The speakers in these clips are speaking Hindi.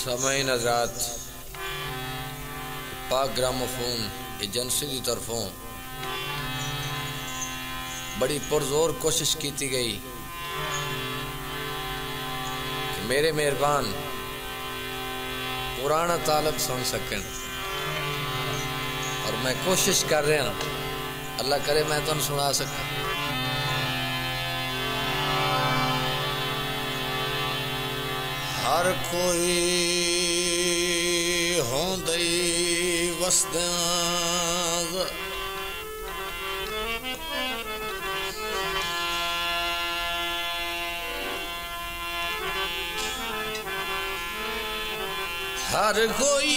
समय नजरात पाक ग्रामोफोन एजेंसी की तरफों। बड़ी पुरजोर कोशिश की गई कि मेरे मेहरबान पुराना तालब सुन सकन और मैं कोशिश कर रहा अल्लाह करे मैं तुम सुना सका। हर कोई होंदई वसदा हर कोई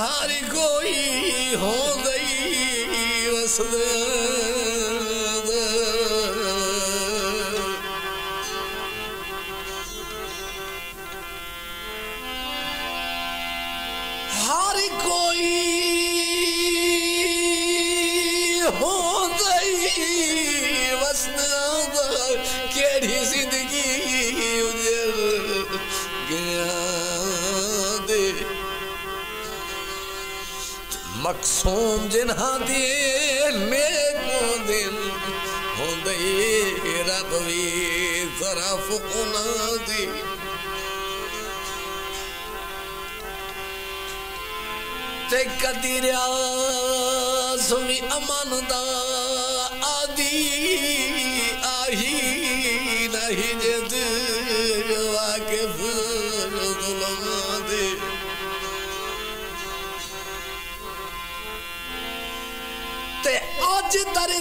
हर कोई हो गई वसदा हंधेर में दिल होंदई रब भी तरफ उनदी ते कदीर आसमी अमन दा आदि आही नहीं जे तरू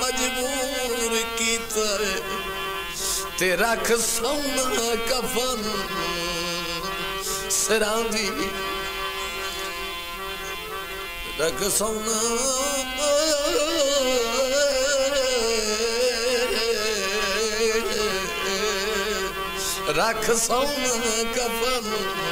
मजबूर की रख सोना कफ़न सरांदी रख सोना रख सौ कफन।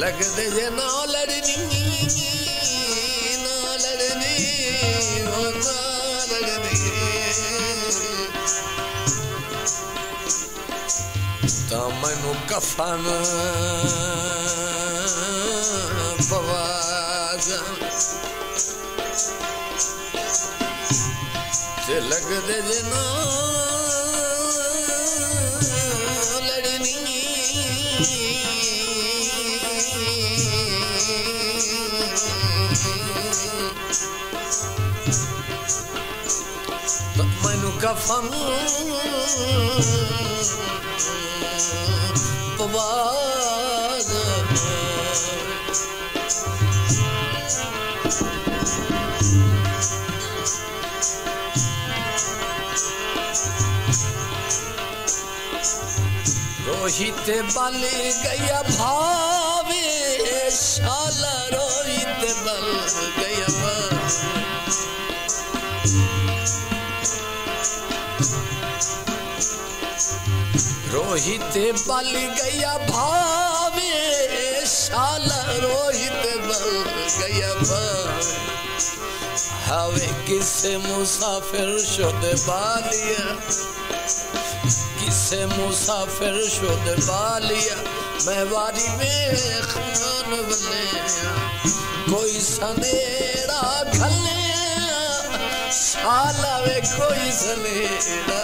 लगदे जे ना लड़नी ना लड़नी ओ ना लड़नी ता तो मैनू कफन पवा ਤੇ ਲੱਗਦੇ ਜੇ ਲੜਨੀ। ਮੈਨੂੰ ਕਫਨ ਪਵਾ रोहित बल गया भावे, शाला रोहित बल गया रोहित बल गया भावे, शाला रोहित बल गया हवे किस मुसाफिर शुद बालिया मुसाफिर शुद बालिया मैं वारी में खान बने कोई सनेड़ा घले साला वे कोई सनेड़ा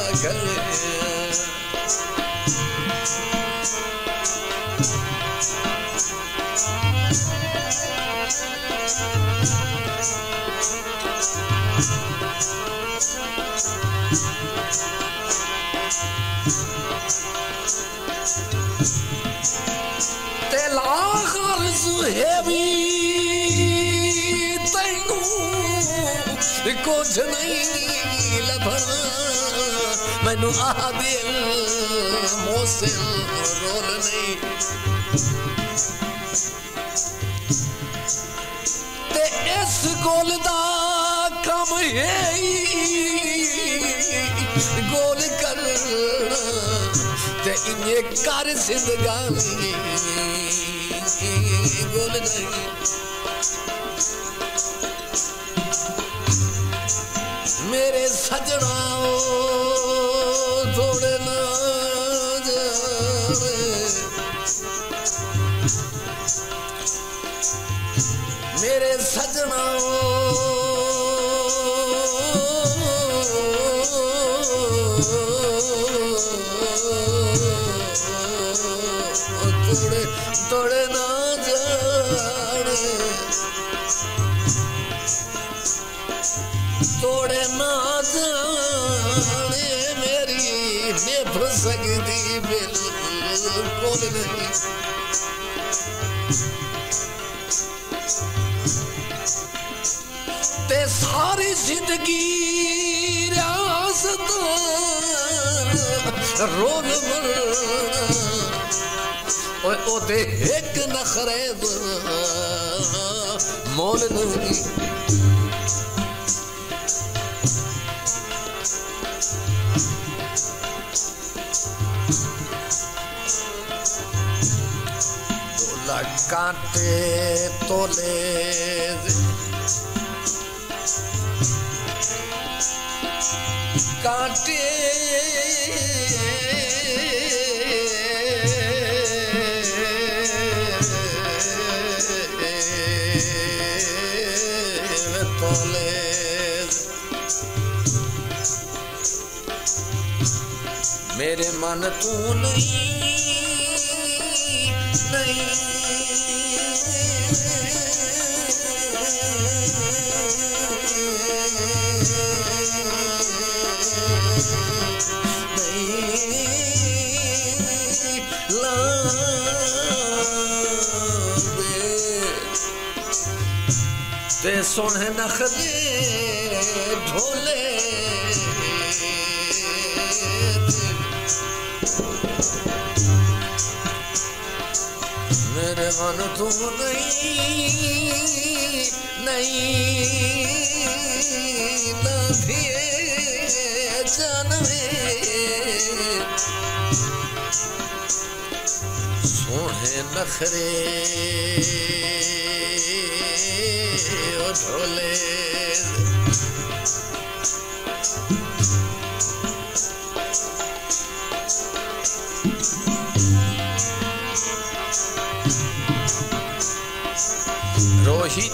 is heavy. Tainu kuch nahi labhana. Mainu aadil mosil rol nahi. ਤੇ ਇਸ ਗੋਲ ਦਾ ਕੰਮ ਹੈ ਗੋਲ ਕਰਨਾ ਤੇ ਇਹ ਕਰ ਜ਼ਿੰਦਗੀ मेरे सजना थोड़े ना मेरे सजना थोड़े थोड़े ना तोड़े ना जाने मेरी निभ सकती बिल्कुल नहीं। ते सारी ज़िंदगी रियासत रोग ਓਏ ਉਹਦੇ ਇੱਕ ਨਖਰੇ ਮੋਲ ਨਹੀਂ ਤੋਲਾ ਕਾਂਟੇ ਤੋਲੇ ਕਾਂਟੇ मन तू नहीं। ते सोने नखरे ढोले मन नहीं सोने नखरे ढोले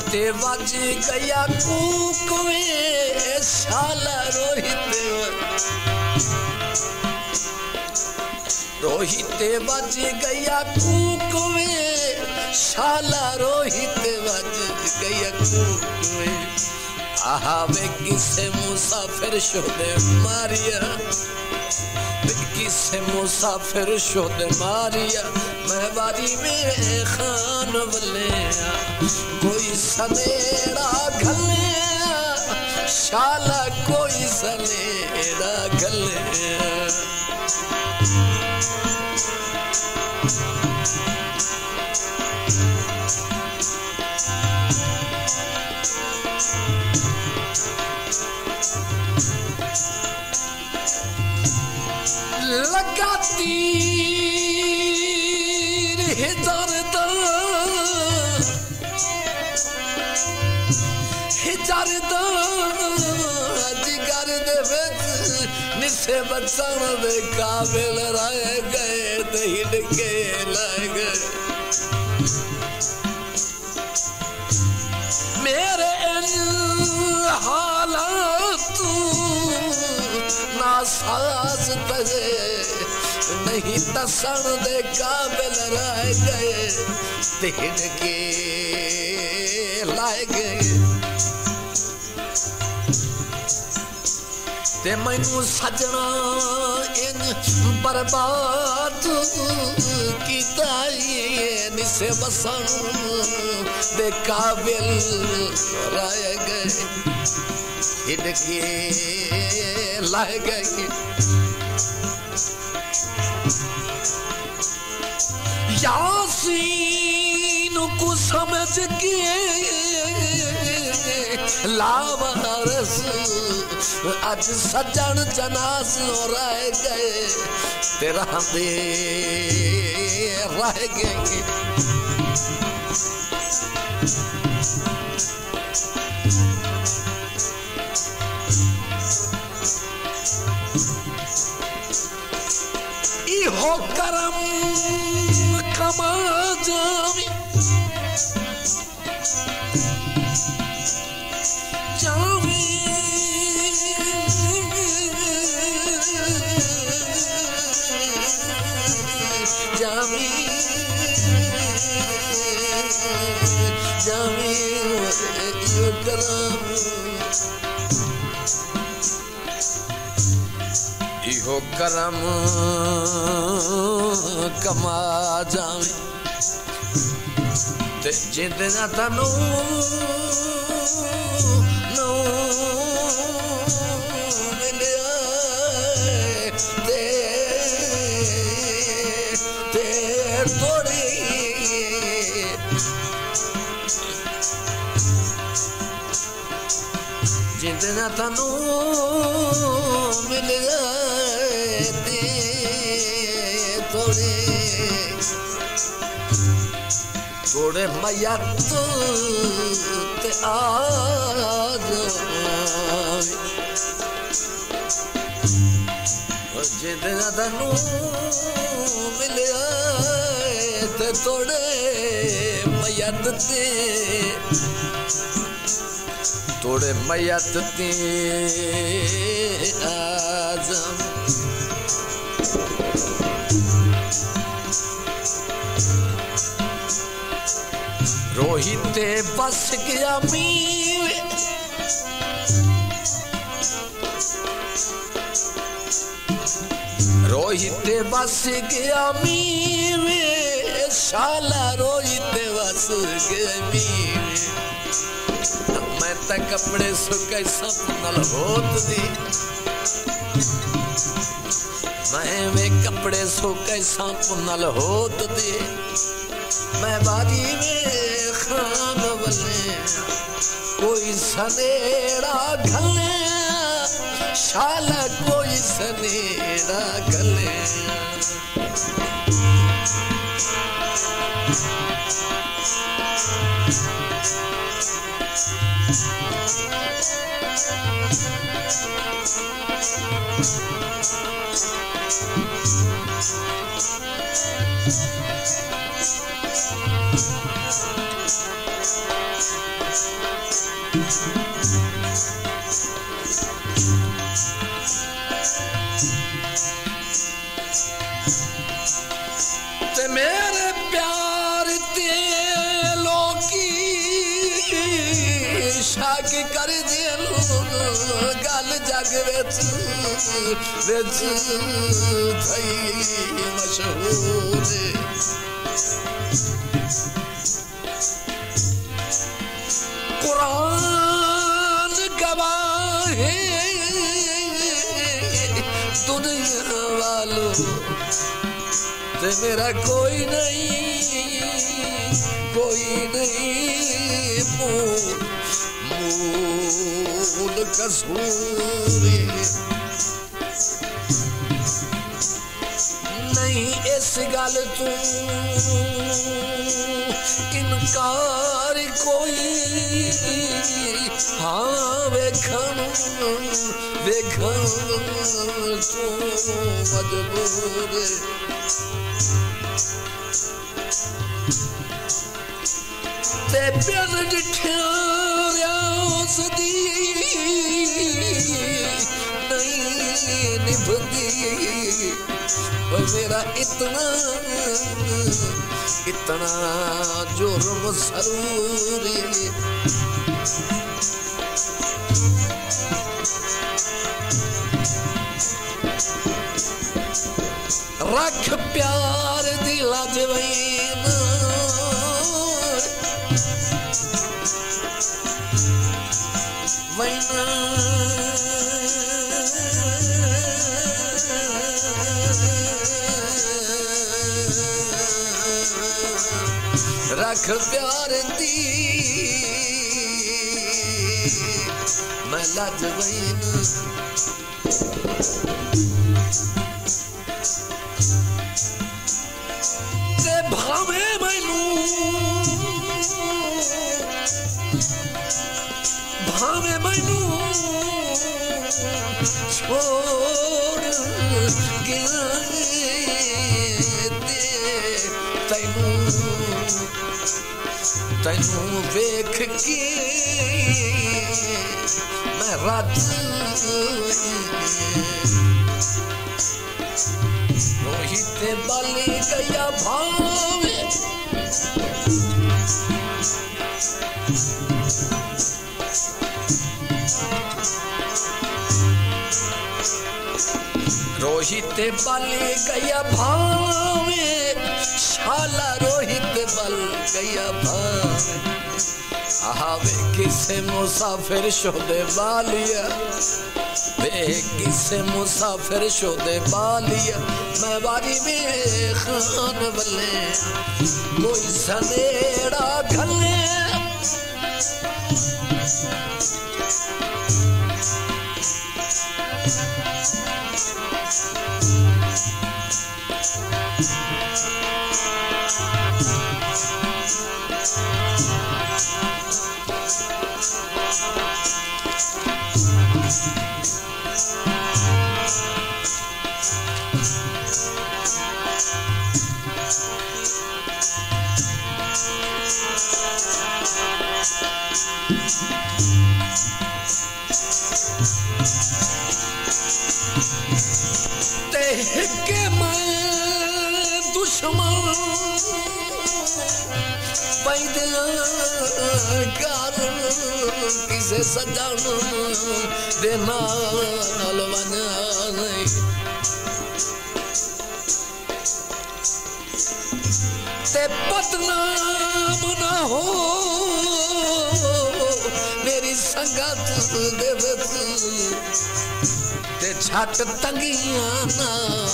रोहित बज गया कुकवे शाला रोहित। रोहित बज गया कुकवे शाला रोहित बज गया कुकवे आहावे किसे मुसाफिर शोदे मारिया किसे मुसाफिर शोदे मारिया। मैं बारी में खान बलिया सनेड़ा घले शाला कोई सनेड़ा घले से बचन काबिल रह गए ते हिड़के लग मेरे इन हालात ना साज तजे नहीं तसन दे काबिल रह गए ते हिड़के लग ਤੇ ਮੈਨੂੰ ਸਜਣਾ ਇਨ ਬਰਬਾਦ ਕੀਤਾ ਏ ਨਿਸੇ ਬਸਣ ਦੇ ਕਾਬਿਲ ਰਹਿ ਗਏ ਹਿੱਡ ਕੇ ਲੱਗ ਗਏ यासीन को समझ के लावारस आज सजन जनाज रह गए। तेरा दे रह गए। इहो करम कमा इहो करम इहो करम कमा जावे। ते जिंद ना तनु। जिंद ना तनु मिल गए ते थोड़े। थोड़े मैया तो ते आज जिंद ना तनु मिल गए ते थोड़े मैया ते थोड़े मैयत आज़म रोहित बस गया मीवे। रोहित बस गया मीवे, शाला रोहित बस गया मीवे। मैं त कपड़े सुके सपनल होत दी। मैं वे कपड़े सुके सपनल होत दी। मैं बाजी में खान बने, कोई सनेड़ा घले, शाला कोई सनेड़ा घले। ते कुरान गवाह दुनिया वालों ते मेरा कोई नहीं कोई नहीं कसूरी। नहीं इस गल तू इनकार कोई। हाँ वेखन वेखन तू मजबूर। ते प्यार डिठिया उसदी नहीं निभदी ओए मेरा इतना इतना जुर्म सरूरी रख प्यार दिला जवैन प्यार दी। मैं लज वैन तैनू वेख के मैं रज रोहित भावे रोहित बलि गया भावे। शाला रोहित बल गया भावे आवे किसे मुसाफिर शोदे बालिया। वे किसे मुसाफिर शोदे बालिया। मैं बारी में खान बले कोई सनेड़ा घले मैं दुश्मन किसे सजन देना ते बदनाम ना हो संगत दे विच ते छट तंगियाँ नाल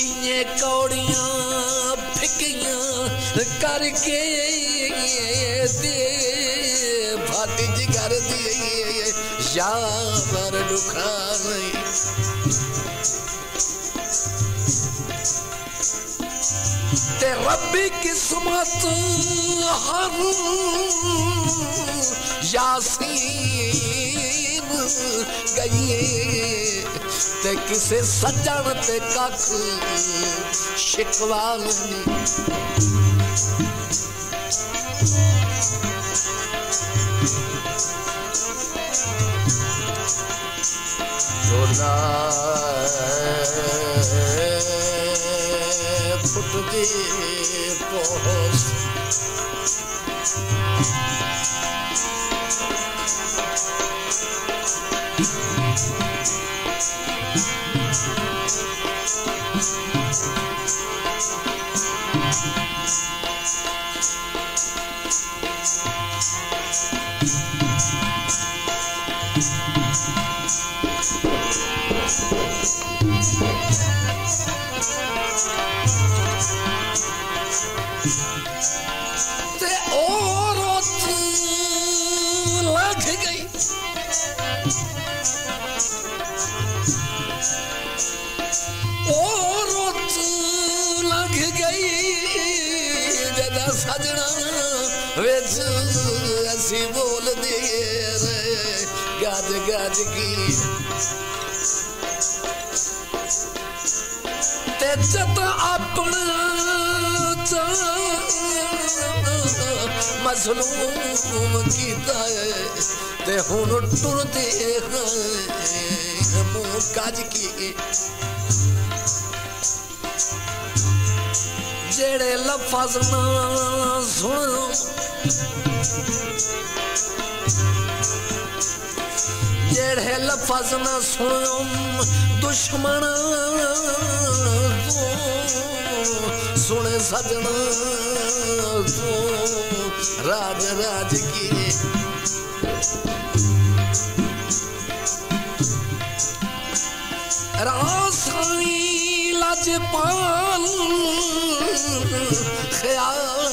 इने कौड़ियाँ फिकियाँ करके दे फाटी जिगर दी यार दुखा नहीं रब्बी किस्मत हर यासीन गई ते किसे सजन ते कख शिकवा नहीं divorce. गज गज की। ते जत अपना मजलूम कीता है ते हुन मुँह काज की। जेड़े लफज ना सुनो जेड़े लफज ना सुनो दुश्मन सुने सजना राज राज की रासाई लाजपाल ख्याल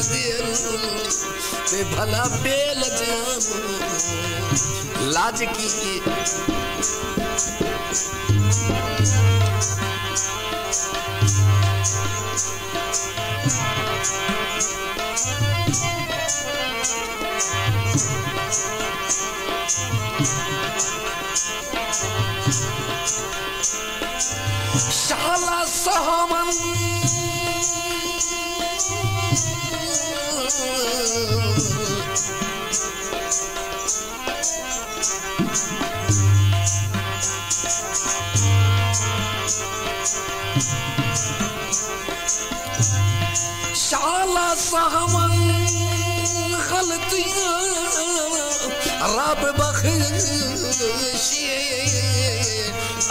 ते भला बेल लाज की शाला सहमन रब बख्शिए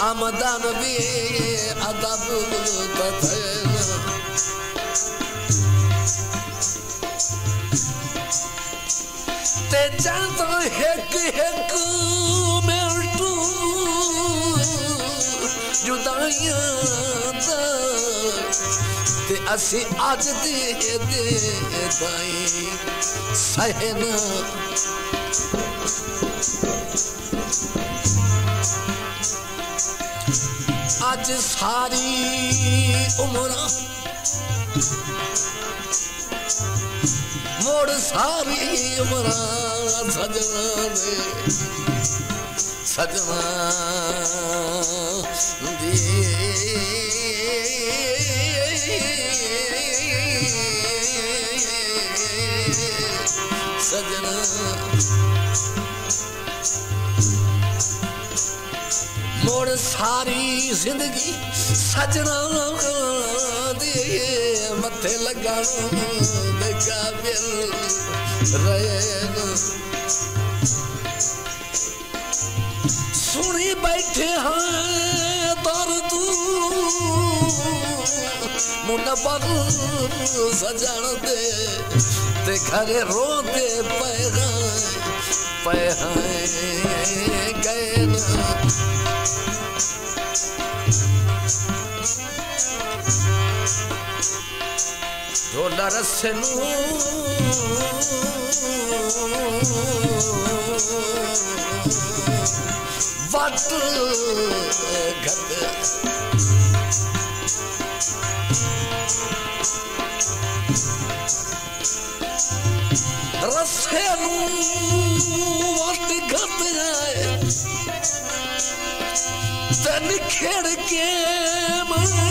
आमदन भी अदब तथैना ते जाता हिक हिक मिनटू जुदाइयाँ दा ते असी अज दे दे सारी उम्र। मोड़ सारी उम्र सजना दे। सजना दी सजना मोड़ सारी ज़िंदगी सजना दे मथे लगा दे काबिल रहे सुनी बैठे हैं दर्द मुनबर सजन दे ते घरे रोते पे पे गए ना ढोला रस्से वट गद रस्से वट गद आए तन खेड़ के मैं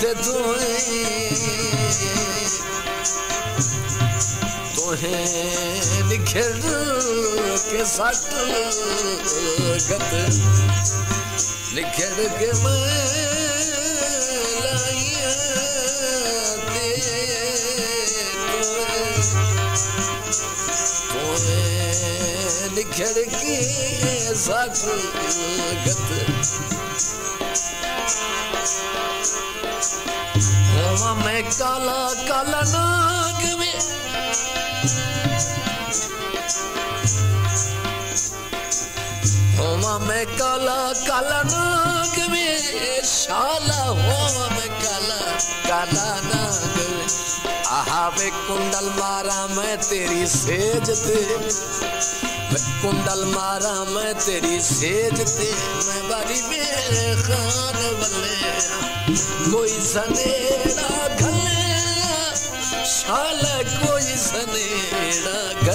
ते तुए तुए लिखेल के सट गत। लिखेल के लिखड़ के साथ गत। हवा में काला काला नाग में। हवा में काला काला नाग में। शाला हवा में काला काला नाग में। आहा में कुंडल मारा मैं तेरी सेज ते कुंडल मारा, मैं तेरी सेज ते मैं बारी मेरे खान बल्ले कोई सनेड़ा गले शाल कोई सनेड़ा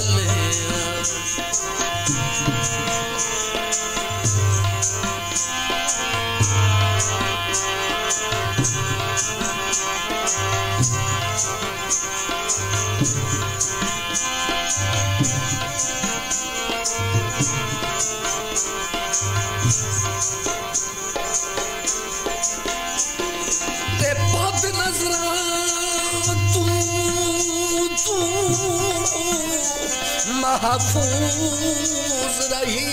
महफूज रही,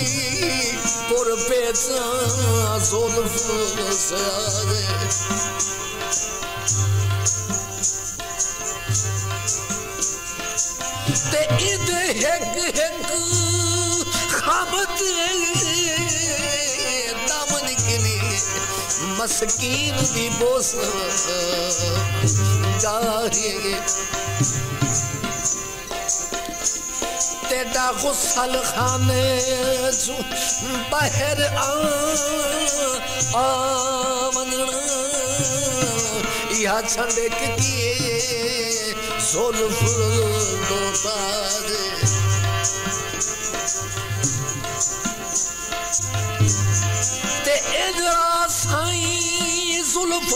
पुर पेचा जुल्फ से ते इद हेक हेक खामत दामन के लिए मस्कीन दी बोस जाहिए तेरा गुसल खाने बाहर आमनना या छड़क किए जुल्फ दो तारे ते इधरा साई जुल्फ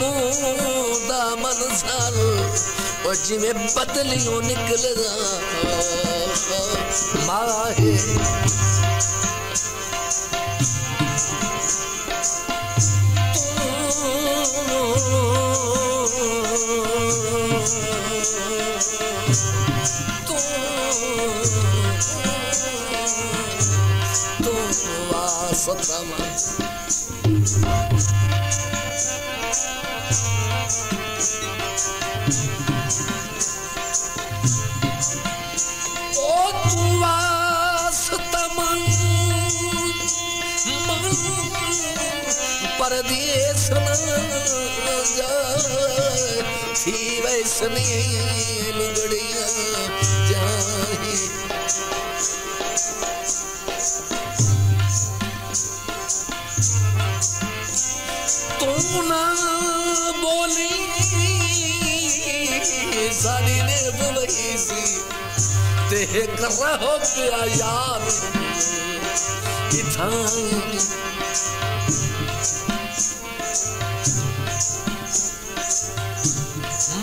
मुदा मंजर ओ जिमें पतलियों निकल माहे। Oh, my थी वैसनी लुगड़िया जाए तू ना बोली सारी ने बुलाई सी। ते कर रहो पिया यार इथाई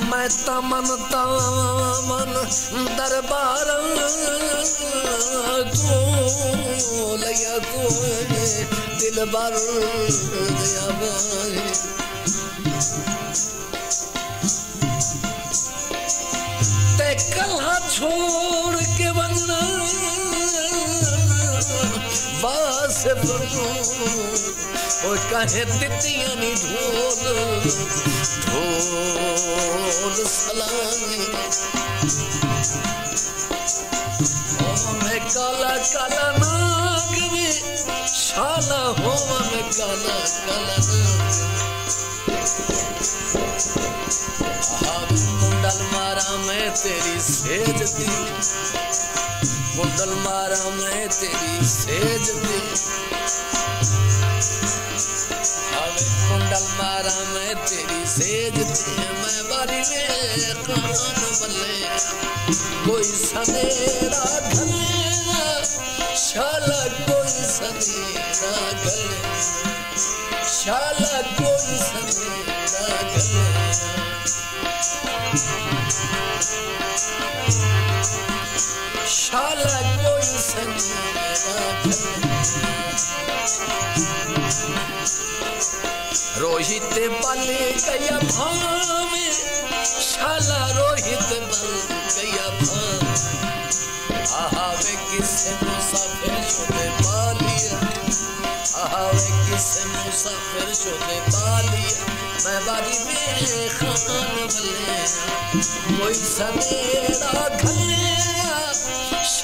मैं तमन तमन दरबार को लिया दिल भर दिया ते कल्हा छोड़ के बनना बास और कहे तितिया नी ढोल ढोल सलामी। मैं काला काला नाग में शाला हो मैं काला काला नाग। कुंडल मारा मैं तेरी सेज दी। कुंडल मारा मैं तेरी सेज दी। कुंडल मारा मैं तेरी सेज ते मैं बारी में कान बल्ले। कोई सनेरा गले, शाला कोई सनेरा गले, शाला रोहित बल गया भावे शाला रोहित बल गया भावे आहावे किसे मुसाफिर शुदे पालिया आहावे किसे मुसाफिर शुदे पालिया मैं बारी में खान बले कोई सनेरा घले